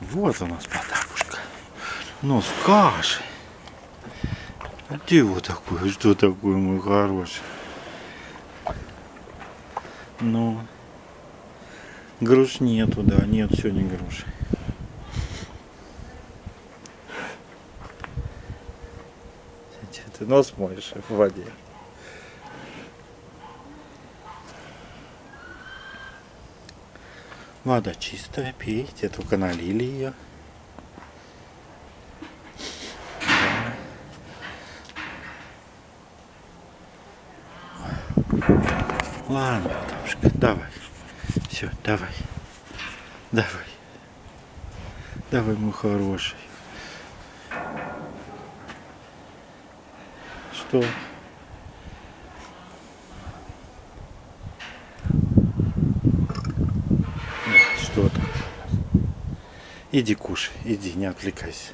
Вот у нас Потапушка. Ну, скажи. А ты его такой? Что такое, мой хороший? Ну, груш нету, да, нет сегодня груши. Ты нос моешь в воде. Вода чистая, пейте, только налили ее. Ладно, Потапушка, давай. Все, давай. Давай. Давай, мой хороший. Что? Что там? Иди кушай, иди, не отвлекайся.